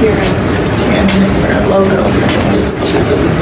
hearings and for logos.